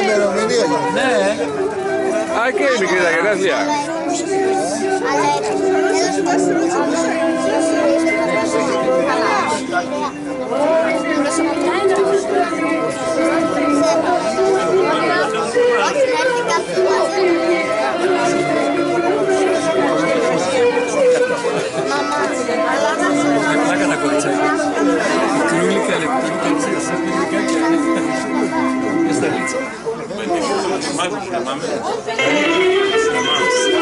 Miguel, pero Miguel. ¿A qué, mi querida? Gracias. Magos chamamos. Chamamos.